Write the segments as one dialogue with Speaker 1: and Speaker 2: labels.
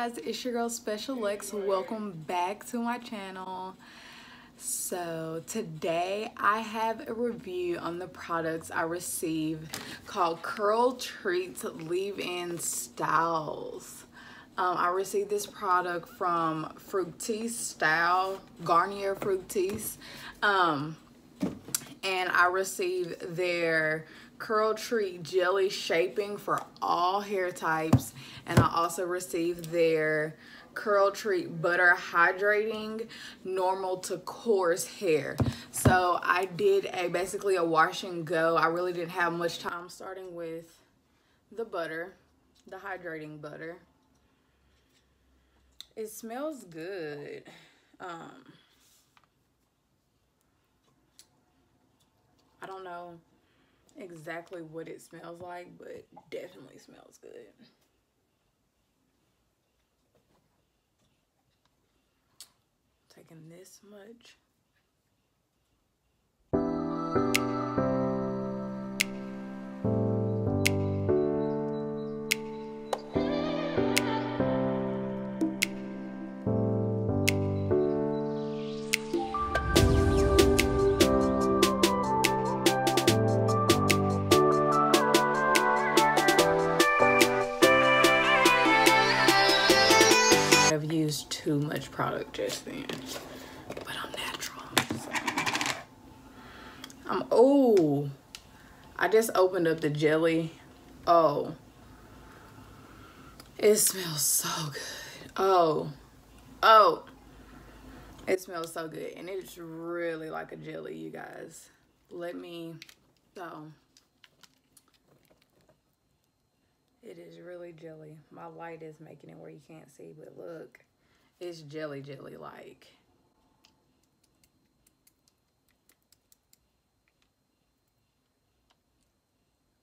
Speaker 1: guys it's your girl special lex welcome back to my channel. So today i have a review on the products i received called curl treats leave-in styles. Um, i received this product from fructis style garnier fructis. Um, and i received their curl treat jelly shaping for all hair types and I also received their curl treat butter hydrating normal to coarse hair. So I did a basically a wash and go. I really didn't have much time starting with the butter the hydrating butter. It smells good. Um I don't know exactly what it smells like, but definitely smells good. Taking this much. Much product just then. But I'm natural. So. I'm, oh, I just opened up the jelly. Oh, it smells so good. Oh, oh, it smells so good. And it's really like a jelly, you guys. Let me, oh. It is really jelly. My light is making it where you can't see, but look. It's jelly jelly like.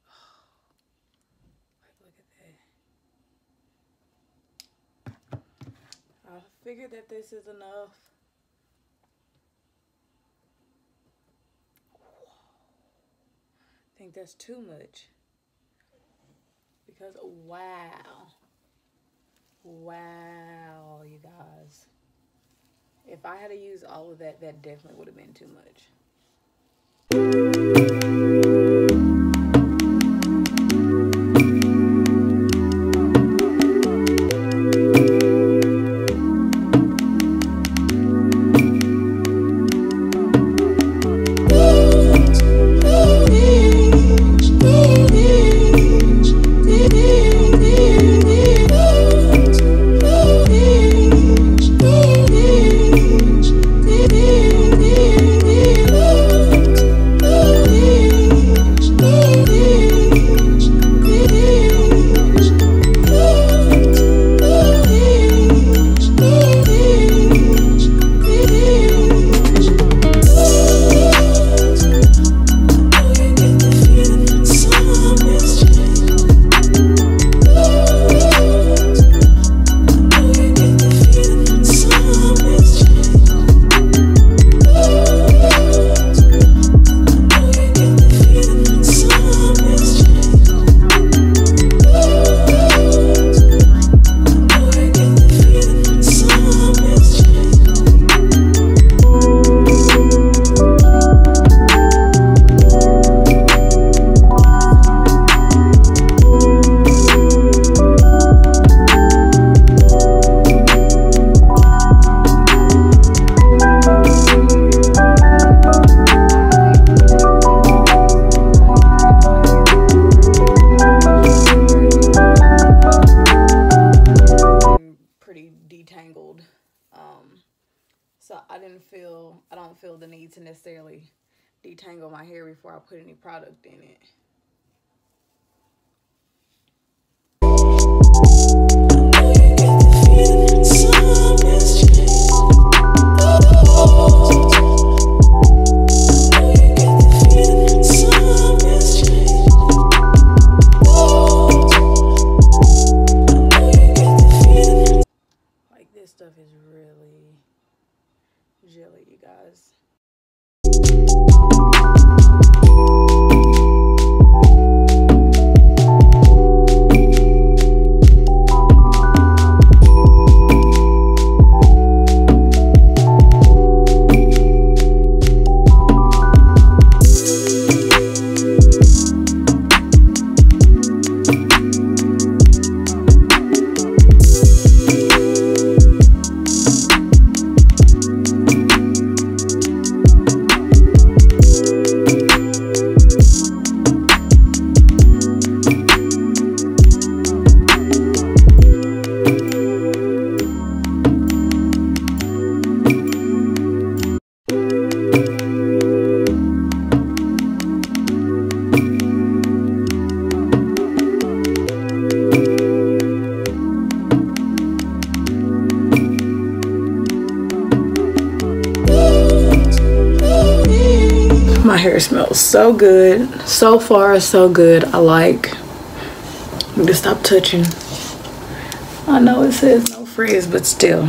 Speaker 1: I figured that this is enough. I think that's too much. Because, wow. Wow, you guys. If I had to use all of that, that definitely would have been too much. Necessarily detangle my hair before I put any product in it. My hair smells so good. So far, so good. I like. Let me stop touching. I know it says no frizz, but still.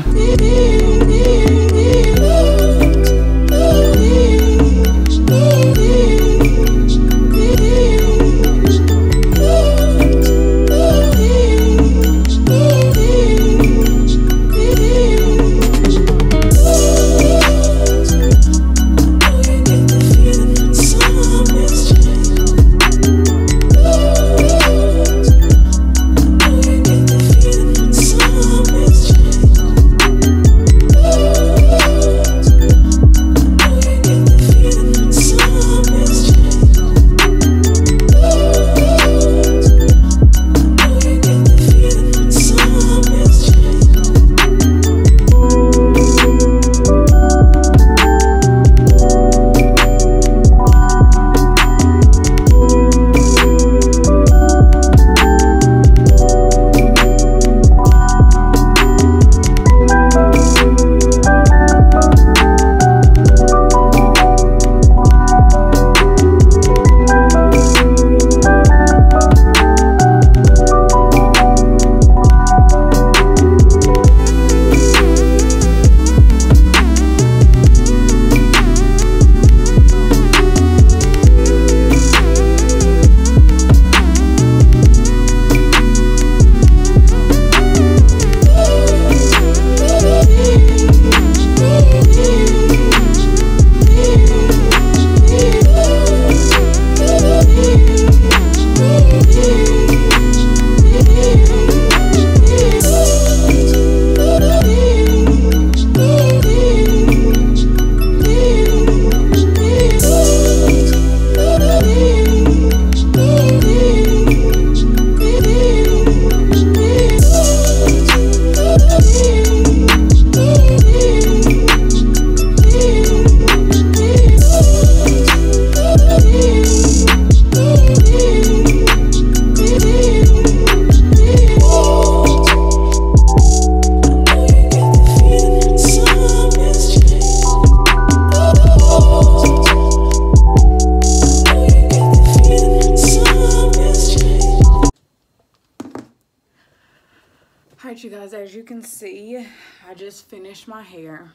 Speaker 1: Alright you guys, as you can see, I just finished my hair.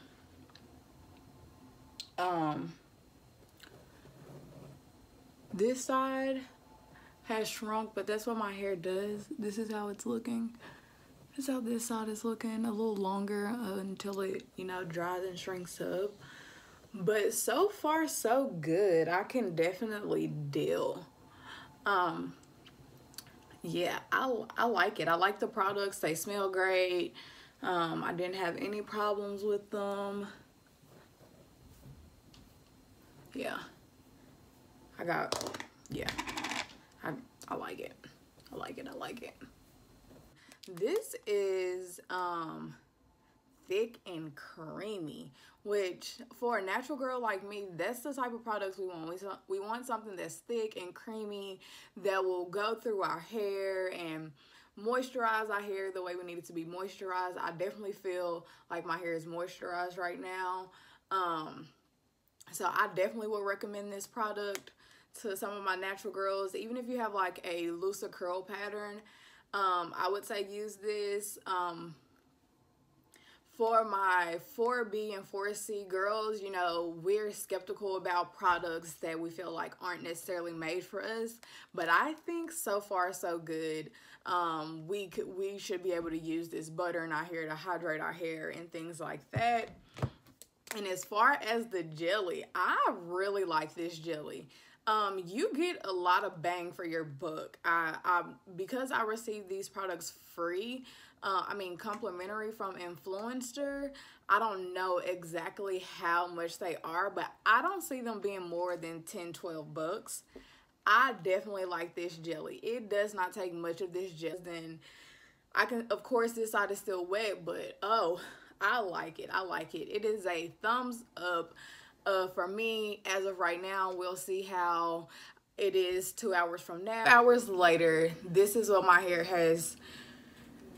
Speaker 1: Um, this side has shrunk, but that's what my hair does. This is how it's looking. This is how this side is looking, a little longer uh, until it, you know, dries and shrinks up. But so far, so good. I can definitely deal. Um, yeah, I, I like it. I like the products. They smell great. Um, I didn't have any problems with them. Yeah. I got, yeah. I, I like it. I like it. I like it. This is um, thick and creamy which for a natural girl like me that's the type of products we want. We, we want something that's thick and creamy that will go through our hair and moisturize our hair the way we need it to be moisturized. I definitely feel like my hair is moisturized right now. Um so i definitely would recommend this product to some of my natural girls. Even if you have like a looser curl pattern um i would say use this um for my 4B and 4C girls, you know, we're skeptical about products that we feel like aren't necessarily made for us. But I think so far so good. Um, we could we should be able to use this butter in our hair to hydrate our hair and things like that. And as far as the jelly, I really like this jelly. Um, you get a lot of bang for your buck. I, I because I received these products free uh, I mean, complimentary from Influenster. I don't know exactly how much they are, but I don't see them being more than 10, 12 bucks. I definitely like this jelly. It does not take much of this jelly. Then I can, of course, this side is still wet, but oh, I like it. I like it. It is a thumbs up uh, for me as of right now. We'll see how it is two hours from now. Hours later, this is what my hair has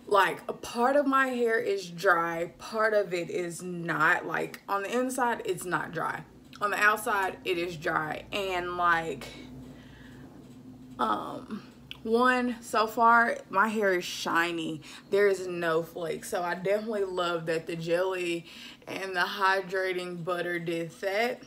Speaker 1: like a part of my hair is dry part of it is not like on the inside it's not dry on the outside it is dry and like um one so far my hair is shiny. There is no flakes. So i definitely love that the jelly and the hydrating butter did that.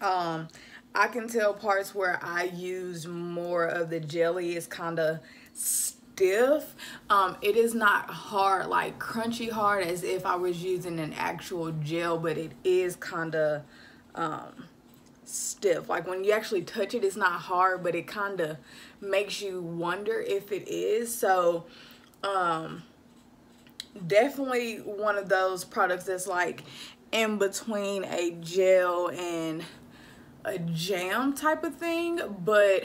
Speaker 1: Um i can tell parts where i use more of the jelly is kind of stiff. Um it is not hard like crunchy hard as if i was using an actual gel but it is kind of um stiff. Like when you actually touch it it's not hard but it kind of makes you wonder if it is. So um definitely one of those products that's like in between a gel and a jam type of thing but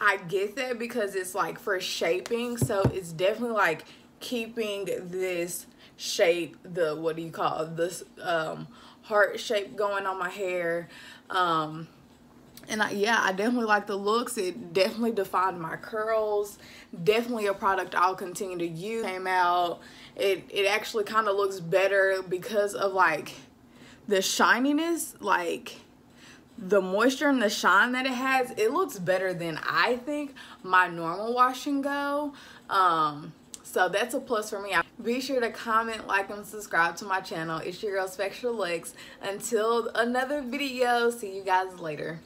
Speaker 1: I get that because it's like for shaping. So it's definitely like keeping this shape the what do you call it, this um heart shape going on my hair um, and I, yeah, I definitely like the looks. It definitely defined my curls. Definitely a product I'll continue to use. Came out, it, it actually kind of looks better because of like the shininess, like the moisture and the shine that it has. It looks better than I think my normal wash and go. Um, so that's a plus for me. Be sure to comment, like, and subscribe to my channel. It's your girl Special Lex. Until another video, see you guys later.